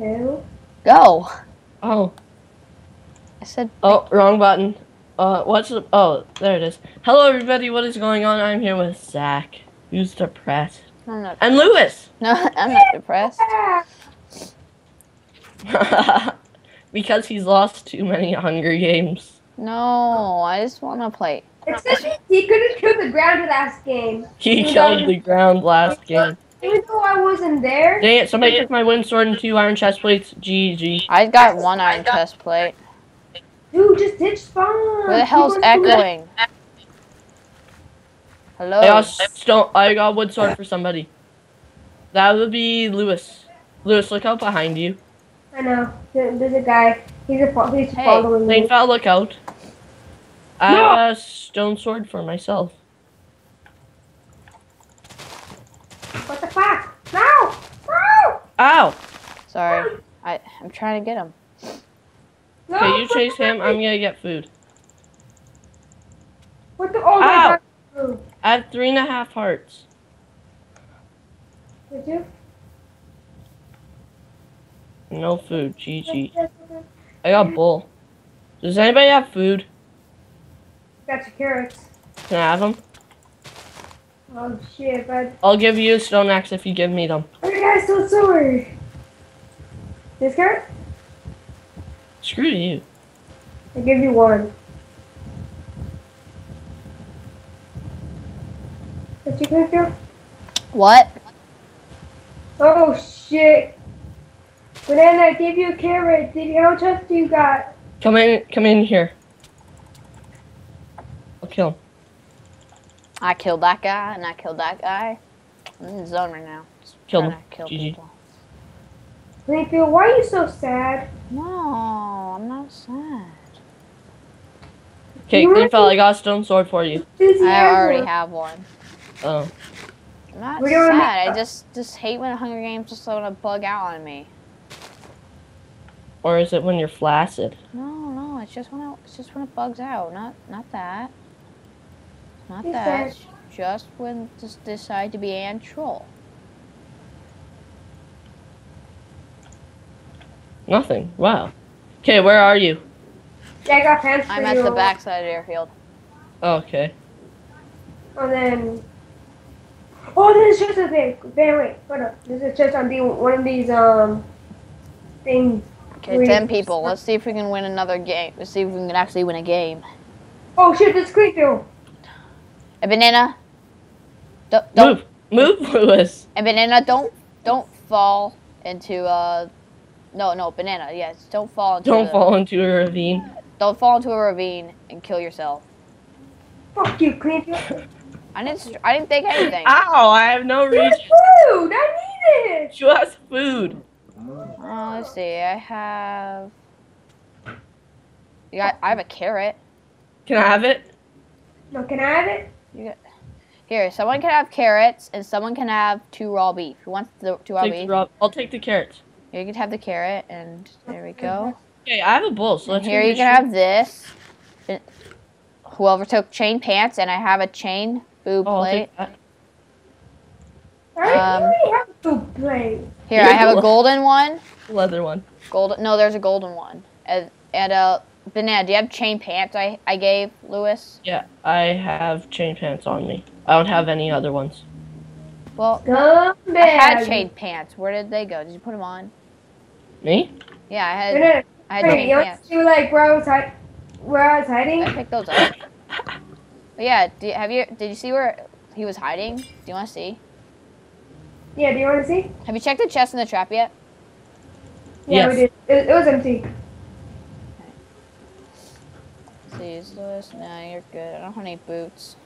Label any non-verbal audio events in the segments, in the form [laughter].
Two. Go. Oh, I said. oh, wrong button. Uh, what's the, oh, there it is. Hello everybody, what is going on? I'm here with Zach, who's depressed. I'm not. And Luis! [laughs] No, I'm not depressed. [laughs] Because he's lost too many Hunger Games. No, I just want to play. It's because he couldn't kill the ground last game. He killed the ground last game. Even though I wasn't there. Dang it, somebody took my wind sword and two iron chest plates. GG. I got one iron chest plate. Dude, just ditch spawn. Where the hell's He echoing? Hello. I got stone. I got wood sword for somebody. That would be Luis. Luis, look out behind you. I know. There's a guy. He's a fo- he's Hey, following me. Saint Val, look out. I have a stone sword for myself. What the fuck? No! No! Ow! Sorry. I I'm trying to get him. No! Okay, you chase him. I'm gonna get food. What the? Oh my Ow. god! I have three and a half hearts. Did you? No food. GG. I got bull. Does anybody have food? Got your carrots. Can I have them? Oh shit, bud. I'll give you a stone axe if you give me them. You guys so sword. This carrot? Screw you. I give you one. What you gonna do? What? Oh shit! Banana, I gave you a carrot. Did you, how much health do you got? Come in. Come in here. I'll kill him. I killed that guy and I killed that guy. I'm in the zone right now. Just Killed trying him. to Kill GG. people. Greenfield, why are you so sad? No, I'm not sad. Okay, You Green wanna fella, be- I got a stone sword for you. I already asshole. have one. Oh. I'm not We're doing sad. it. I just just hate when Hunger Games just want to bug out on me. Or is it when you're flaccid? No, no, it's just when it, it's just when it bugs out. Not not that. Not He that. said- Just when just decide to be an troll. Nothing. Wow. Okay, where are you? Yeah, I got pants for I'm at you. the backside of the airfield. Oh, okay. And then. Oh, there's just a thing. Wait, wait, hold up. There's a chest on the, one of these um things. Okay, Wait. ten people. Let's see if we can win another game. Let's see if we can actually win a game. Oh shit, this Greenfield. A banana. Don't, don't Move. Move, Luis. a banana. Don't don't fall into uh. No, no, banana. Yes, don't fall into. Don't the- fall into a ravine. Don't fall into a ravine and kill yourself. Fuck you, Greenfield. [laughs] I didn't. I didn't think anything. Ow, I have no There's reason. food. I need it. You has food. Oh, let's see. I have. Yeah, I have a carrot. Can I have it? No, can I have it? You got. Here, someone can have carrots, and someone can have two raw beef. Who wants the two raw Take the beef? raw- I'll take the carrots. Here, you can have the carrot, and there we go. Okay, I have a bull, so And let's here you can the have this. And Whoever took chain pants, and I have a chain boob Oh, I'll plate. take that. I Um, have a food. Here, I have a [laughs] golden one. Leather one. Golden. No, there's a golden one. And and uh, banana. Do you have chain pants? I I gave Luis. Yeah, I have chain pants on me. I don't have any other ones. Well, Scumbag. I had chain pants. Where did they go? Did you put them on? Me? Yeah, I had. Wait, I had wait, chain you want pants. to see like where I was hiding? Where I was hiding? I picked those up. But yeah, do you, have you? Did you see where he was hiding? Do you want to see? Yeah, do you want to see? Have you checked the chest in the trap yet? Yeah, we did. It, it was empty. See, is Luis? No, you're good. I don't have any boots.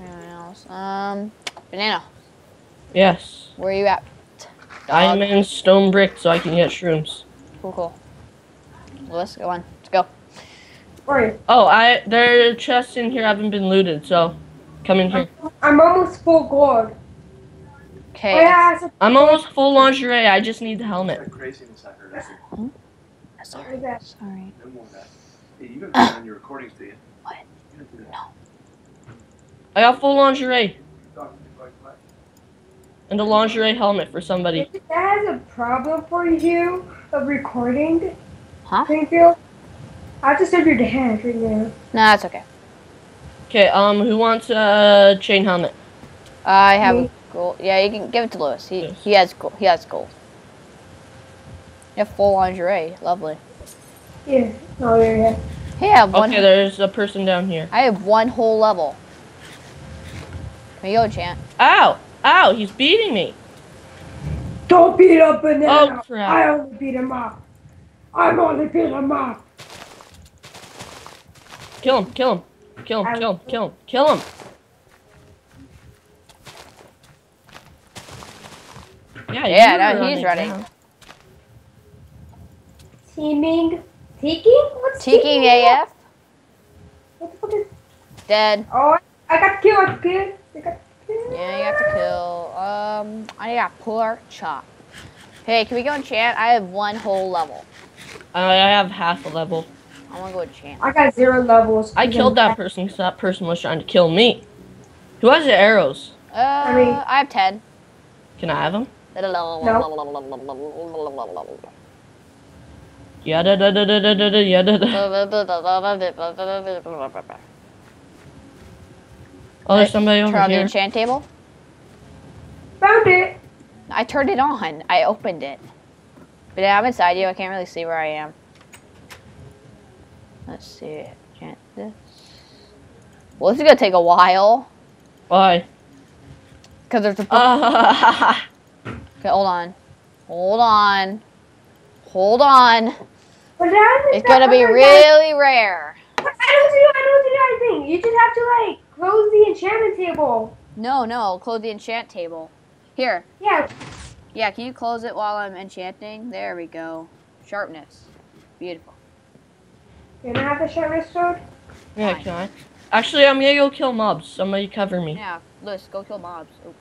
Anyone else? Um, banana. Yes. Where are you at? I'm in stone brick so I can get shrooms. Cool, cool. Luis, go on. Let's go. Where are you? Oh, I there are chests in here haven't been looted, so come in here. I'm almost full gold. Okay. Oh yeah, I'm almost full lingerie. I just need the helmet. Craziness I heard. I said, Sorry. what is that? Sorry. No more of that. Hey, you gotta turn on your recordings, do you? [coughs] What? You do. No. I got full lingerie. Talk to me quiet, quiet. And a lingerie helmet for somebody. If that has a problem for you of recording, Huh? Greenfield, I'll just send your dad right now. Nah, it's okay. Okay, um, who wants a chain helmet? I have Me? gold. Yeah, you can give it to Luis. He Yes. he has gold. He has gold. You have full lingerie. Lovely. Yeah. Oh, there you go. Hey, I have one. Okay, there's a person down here. I have one whole level. Here you go, Chant. Ow! Ow! He's beating me. Don't beat up Banana. Oh, crap. I only beat him up. I'm only beat him up. Kill him! Kill him! Kill him! Kill him! Kill him! Kill him! Yeah, Yeah, you now he's running running. Teaming. Taking? What's Taking taking? AF. What the fuck is... Dead. Oh, I got killed. I got killed. I got killed. Yeah, you have to kill. Um, I got poor chop. Hey, can we go and chant? I have one whole level. I I have half a level. I want to go and chant. I got zero levels. I killed that person because that person was trying to kill me. Who has the arrows? Uh, I, mean- I have ten. Can I have them? No. Yada da da da da da da yada da. [laughs] Oh, there's somebody Turn on the here. enchant table. Found it. I turned it on. I opened it. But yeah, I'm inside you. I can't really see where I am. Let's see. Enchant this. Well, this is gonna take a while. Why? Cause there's a. [laughs] Okay, hold on. Hold on. Hold on. But that is It's gonna be other guy- really rare. I know what to do. I know what to do. I think you just have to like close the enchantment table. No, no. Close the enchant table. Here. Yeah. Yeah, can you close it while I'm enchanting? There we go. Sharpness. Beautiful. Can I have the sharpness sword? yeah, can I? Actually, I'm gonna go kill mobs. Somebody cover me. Yeah, Luis, go kill mobs. Oh,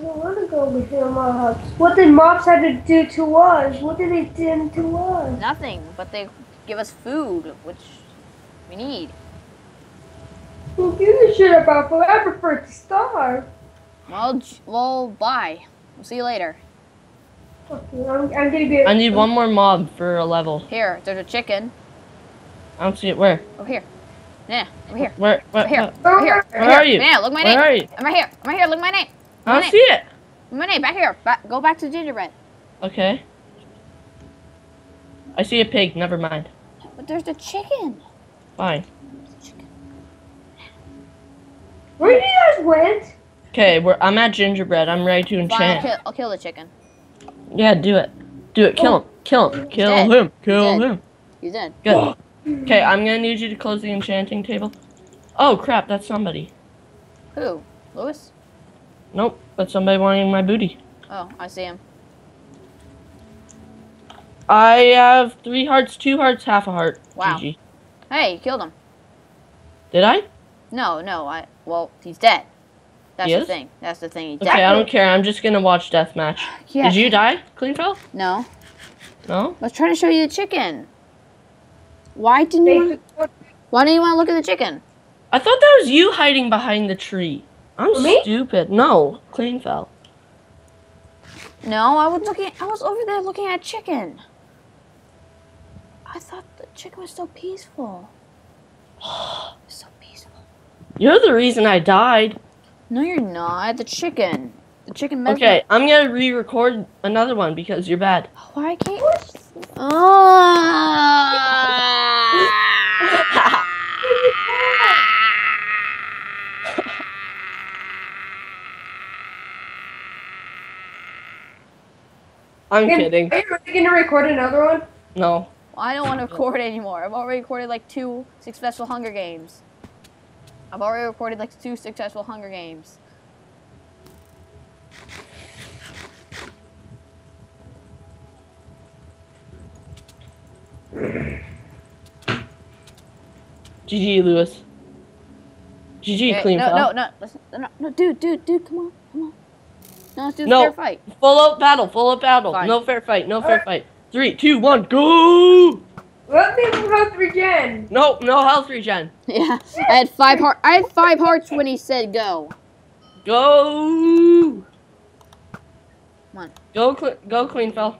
I don't want to go with the mobs. What did mobs have to do to us? What did they do to us? nothing, but they give us food, which we need. Who gives a shit about food? I prefer to starve. Well, well, bye. We'll see you later. Okay, I'm, I'm gonna be. I need one more mob for a level. Here, there's a chicken. I don't see it. Where? Over here. Yeah, over here. Where? What? Over here. what? Over here. Where over are here. you? Yeah, look my Where name. are you? I'm right here. I'm right here. Look my name. I don't see it. Look my name. Back here. Back, go back to gingerbread. Okay. I see a pig. Never mind. But there's the chicken. Fine. Where did you guys went? Okay, we're, I'm at gingerbread. I'm ready to Fine, I'll enchant. kill, I'll kill the chicken. Yeah, do it. Do it. Kill oh. him. Kill him. Kill dead. him. Kill dead. him. He's in. Good. Okay, I'm gonna need you to close the enchanting table. Oh crap, that's somebody. Who? Luis? Nope, that's somebody wanting my booty. Oh, I see him. I have three hearts, two hearts, half a heart. Wow. GG. Hey, you killed him. Did I? No, no, I. Well, he's dead. That's He the is? thing. That's the thing. He's Okay, dead. I don't care. I'm just gonna watch deathmatch. [gasps] Yeah. Did you die, Cleanfell? No. No. I was trying to show you the chicken. Why didn't you? Why didn't you want to look at the chicken? I thought that was you hiding behind the tree. I'm Me? stupid. No, clean fell. No, I was looking. I was over there looking at chicken. I thought the chicken was so peaceful. [gasps] so peaceful. You're the reason I died. No, you're not. The chicken. The chicken. Okay, I'm gonna re-record another one because you're bad. Why can't? Ah! I'm Can- kidding. Are you really gonna record another one? No. I don't want to record anymore. I've already recorded like two successful Hunger Games. I've already recorded like two successful Hunger Games. GG, Luis. GG, Okay, eh, Cleanfell. no, no, no, listen, no, no, dude, dude, dude, come on, come on. No, let's do the No. fair fight. Full out battle, full out battle. Fine. No fair fight, no fair fight. Three, two, one, go! Let me health regen. No, no health regen. [laughs] Yeah, I had five heart. I had five hearts when he said go. Go. Come on. Go, Cle- go, Clean Fell.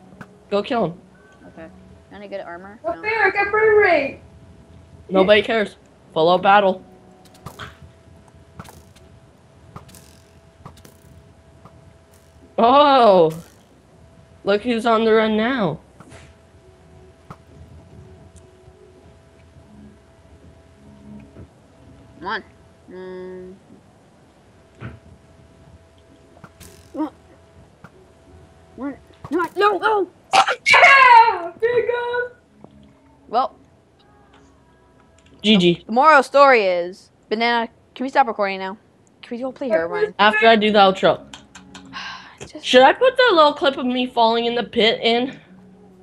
Go kill him. Okay. Any good armor? Up No. there, I got frame rate. Nobody cares. Full out battle. Oh, look who's on the run now. Come on. Mm. Come on. Come on. No, no, no. Yeah! Big up! Well, GG. the moral story is, Banana, can we stop recording now? Can we go play Herobrine? After I do the outro. Just, Should I put the little clip of me falling in the pit in?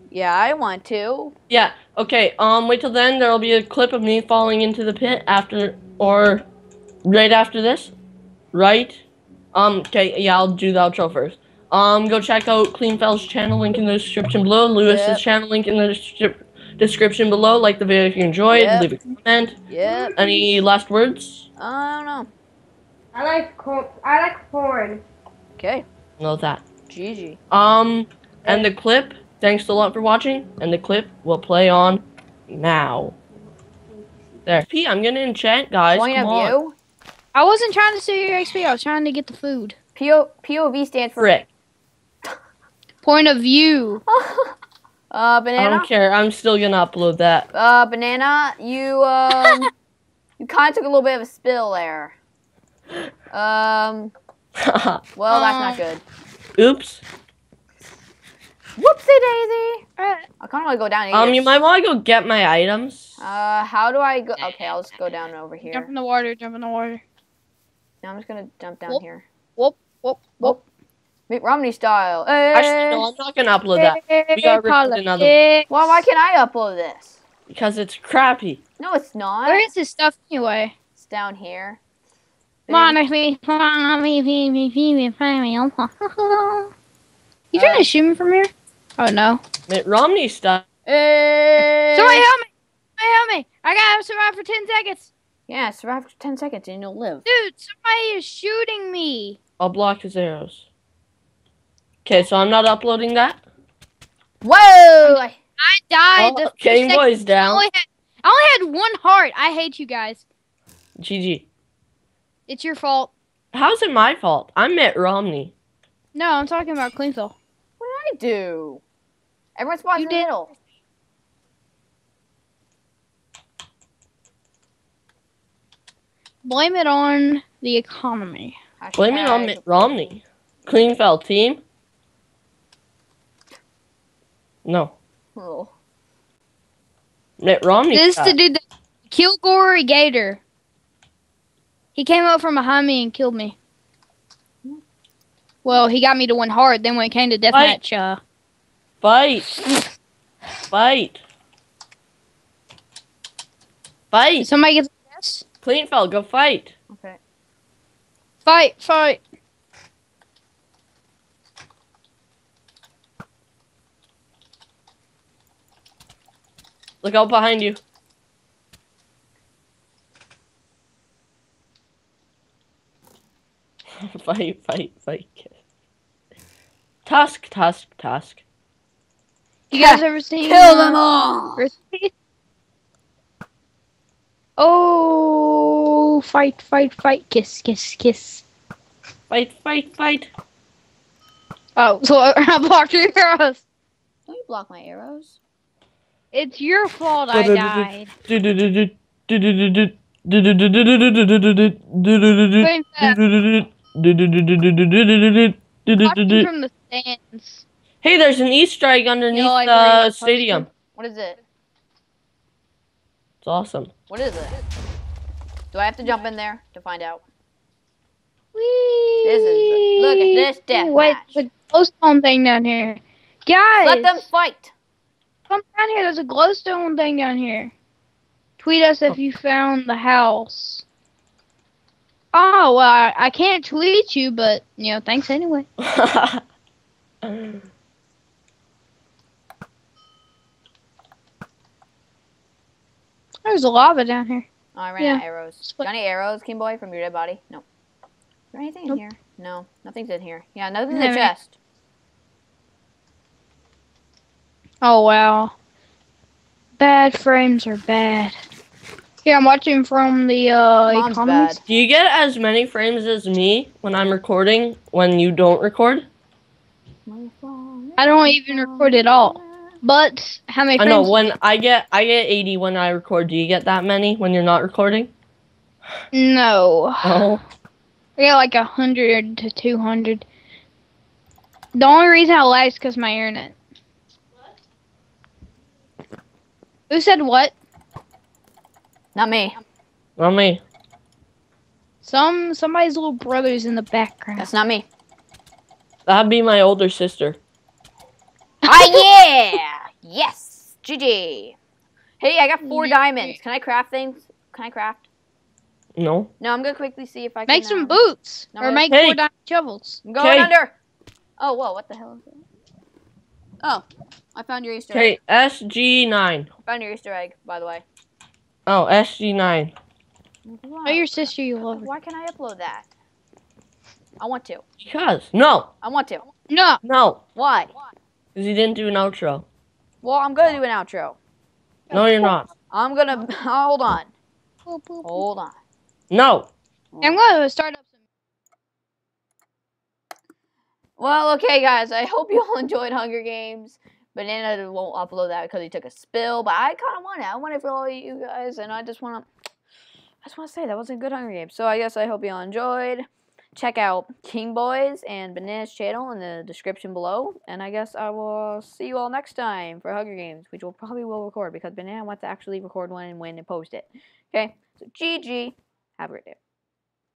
yeah, I want to. Yeah, okay, um, wait till then, there'll be a clip of me falling into the pit after, or right after this, right? Um, okay, yeah, I'll do the outro first. Um, go check out Cleanfell's channel, link in the description below, Luis's Yep. channel, link in the descrip- description below, like the video if you enjoyed, Yep. leave a comment. Yeah. Any last words? I don't know. I like corn. I like corn. Okay. No, that. GG. Um, and the clip, thanks a lot for watching, and the clip will play on now. There. P, I'm gonna enchant, guys. Point Come of on. view. I wasn't trying to steal your XP. I was trying to get the food. PO, POV stands for. Frick. Point of view. [laughs] uh, I don't care, I'm still gonna upload that. Uh, banana, you um, [laughs] you kind of took a little bit of a spill there. Um, [laughs] well, that's not good. Oops. Whoopsie daisy. Uh, I kind of want to go down here. Um, you might want to go get my items. Uh, how do I go? Okay, I'll just go down over here. jump in the water. Jump in the water. Now I'm just gonna jump down Whoop. here. Whoop whoop whoop. Mitt Romney style. Hey. Actually, no, I'm not gonna upload that We gotta record another- Politics. Well, why can't I upload this? because it's crappy. No, it's not. Where is this stuff anyway? It's down here. Come on, I mean, come on, me, me, me, me, me, me, me. You trying Uh, to shoot me from here? Oh no! Mitt Romney stuff. Hey. Somebody help me! Somebody help me! I gotta survive for ten seconds, Yeah, survive for ten seconds and you'll live. dude. Somebody is shooting me. I'll block his arrows. Okay, so I'm not uploading that. Whoa! I- I died. Oh, the first Game second. Boy's I down. only, had, I only had one heart. I hate you guys. GG. It's your fault. How's it my fault? I'm Mitt Romney. No, I'm talking about Cleanville. What did I do? Everyone spawns You in the middle. Blame it on the economy. Blame it on Mitt Romney. Cleanfell team. No, Oh. Mitt Romney. This is stuff. to do the Kilgore Gator. He came up from behind me and killed me. Well, he got me to one hard. Then when it came to Fight. deathmatch, uh, Fight. Fight. Fight. did somebody get this? Cleanfell, go fight. Okay. Fight, fight. Look out behind you. [laughs] fight, fight, fight. Tusk, tusk, tusk. You guys ever seen? Kill them all. Oh, fight, fight, fight, kiss, kiss, kiss. Fight, fight, fight. Oh, [laughs] so I blocked your arrows. Don't you block my arrows? It's your fault I died. Block Going back, watching from the stands. Hey, there's an Easter egg underneath like where you the post stadium. What is it? It's awesome. What is it? Do I have to jump in there to find out? Whee! This is- look at this death Wait, match. the glowstone thing down here. Guys, Let them fight. come down here. There's a glowstone thing down here. Tweet us if oh. you found the house. Oh, well, I, I can't tweet you, but, you know, thanks anyway. [laughs] There's a lava down here. Oh, I ran Yeah. out of arrows. Split. Got any arrows, King Boy, from your dead body? No. Is there anything in here? No, nothing's in here. Yeah, nothing's in the chest. Oh wow. Bad frames are bad. Here, I'm watching from the uh comments. Do you get as many frames as me when I'm recording when you don't record? I don't even record at all. But how many I know when I get I get 80 when I record. Do you get that many when you're not recording? No. Oh, I got like a hundred to two hundred. The only reason I lag is because my internet. What? Who said what? Not me. not me. Some somebody's little brother's in the background. That's not me. That'd be my older sister. Ah [laughs] yeah! Yes! GG. Hey, I got four diamonds. Can I craft things? Can I craft? No. No, I'm gonna quickly see if I can. Make some uh, boots no, or make Hey. four diamond shovels. I'm going Okay. under. Oh, whoa! What the hell is that? Oh, I found your Easter egg. Okay, SG9. Found your Easter egg, by the way. Oh, SG9. Wow. Oh, your sister, you love her. Why can I upload that? I want to. Because no, I want to. No. no, Why? because you didn't do an outro. Well, I'm gonna do an outro. No, you're not. I'm gonna [laughs] hold on. Hold on. No. I'm gonna start up some. Well, okay, guys. I hope you all [laughs] enjoyed Hunger Games. Banana won't upload that because he took a spill, but I kind of want it. I want it for all you guys, and I just want to. I just want to say that was a good Hunger Games. So I guess I hope you all enjoyed. Check out King Boys and Banana's channel in the description below, and I guess I will see you all next time for Hunger Games, which we'll probably will record because Banana wants to actually record one and win and post it. Okay, so GG. Have a great day.